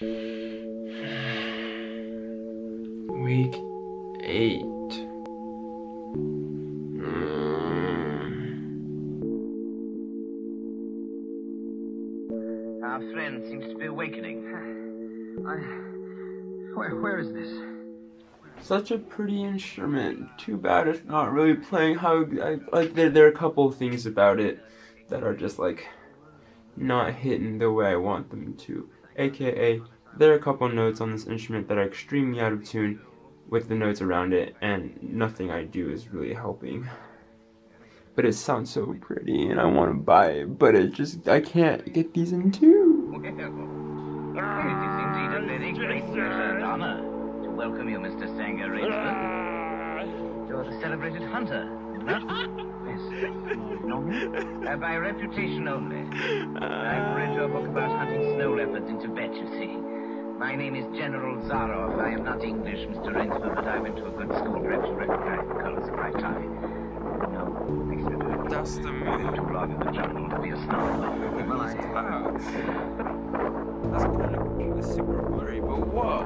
Week eight. Mm. Our friend seems to be awakening. I. Where, where is this? Such a pretty instrument. Too bad it's not really playing how I, like. There, there are a couple of things about it that are just like not hitting the way I want them to. AKA, there are a couple notes on this instrument that are extremely out of tune with the notes around it, and nothing I do is really helping. But it sounds so pretty, and I want to buy it, but it just I can't get these in tune. Welcome you, Mr. You're the celebrated hunter, not? Yes. No, uh, by reputation only. I've read your book about hunting snow leopards in Tibet, you see. My name is General Zaroff. I am not English, Mr. Rainsford, but I went to a good school perhaps to recognize the colors of my tie. No, thanks for doing That's the Too moon. long in the jungle to be a snob. Well, I... Clouds. That's kind of super blurry, but whoa.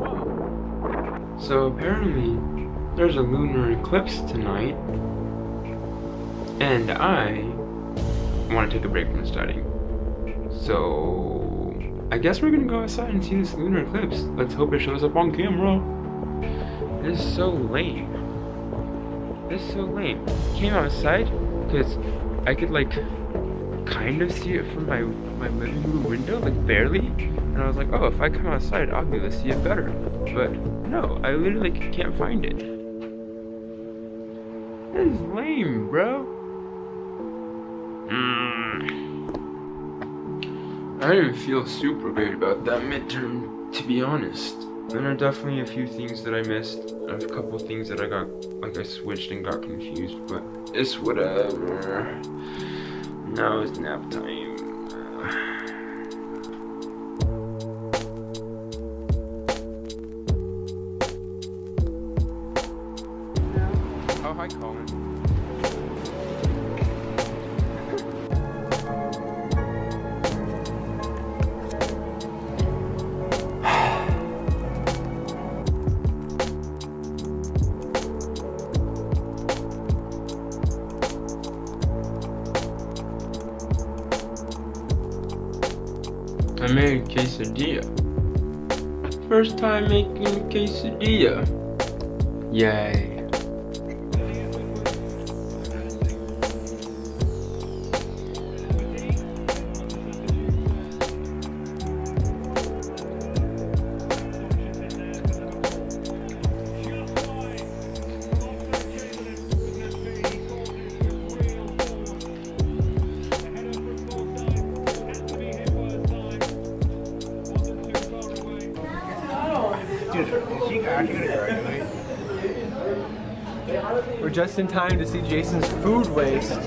Whoa. So apparently, there's a lunar eclipse tonight, and I want to take a break from studying. So I guess we're gonna go outside and see this lunar eclipse. Let's hope it shows up on camera. This is so lame. This is so lame. Came outside because I could like kind of see it from my my living room window, like barely. And I was like, oh, if I come outside, I'll be able to see it better. But no, I literally can't find it. This is lame, bro. Mm. I didn't feel super great about that midterm, to be honest. There are definitely a few things that I missed, a couple things that I got, like I switched and got confused, but it's whatever. Now it's nap time. I made a quesadilla. First time making a quesadilla. Yay. We're just in time to see Jason's food waste.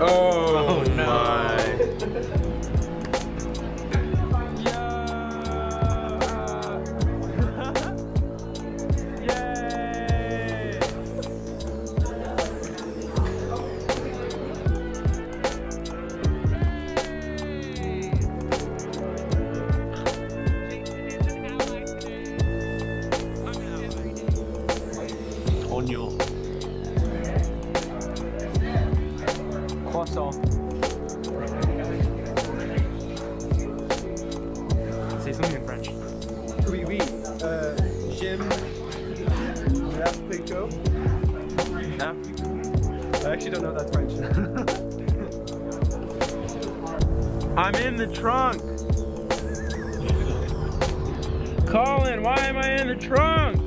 Oh, oh no. my. Oignon. Croissant. Say something in French. Oui, oui. Euh, J'aime l'Africo. Yeah? I actually don't know if that's French. I'm in the trunk. Colin, why am I in the trunk?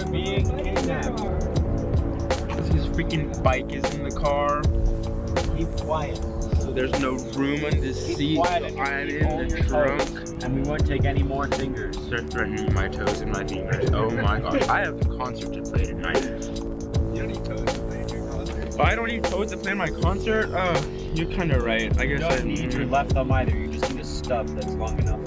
You're being kidnapped. His freaking bike is in the car, Keep quiet. so there's no room on this Keep seat. quiet I'm in the trunk. toes. And we won't take any more fingers. They're threatening my toes and my fingers. Oh my god. I have a concert to play tonight. You don't need toes to play your concert. But I don't need toes to play my concert. Oh, you're kind of right. I guess I don't need your left thumb either. You just need a stub that's long enough.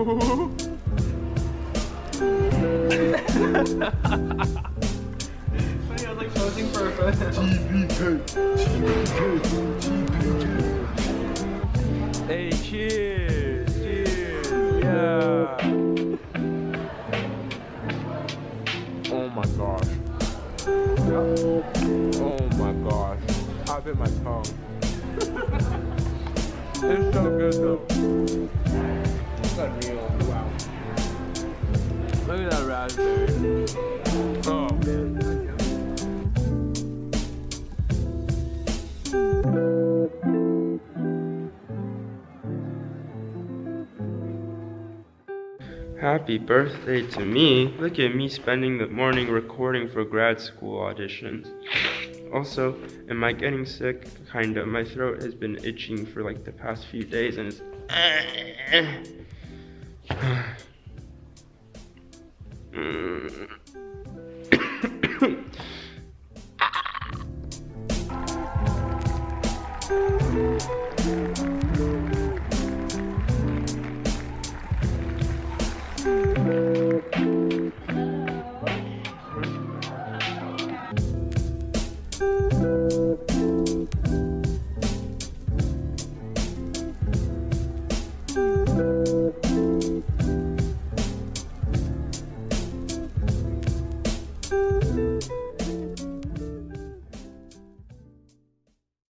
Hey, cheers! Cheers! Yeah! Oh my gosh. Oh my gosh. I bit my tongue. it's so good though. Unreal. Wow. Look at that raspberry. Oh man. Happy birthday to me. Look at me spending the morning recording for grad school auditions. Also, am I getting sick? Kinda. My throat has been itching for like the past few days and it's. Mm.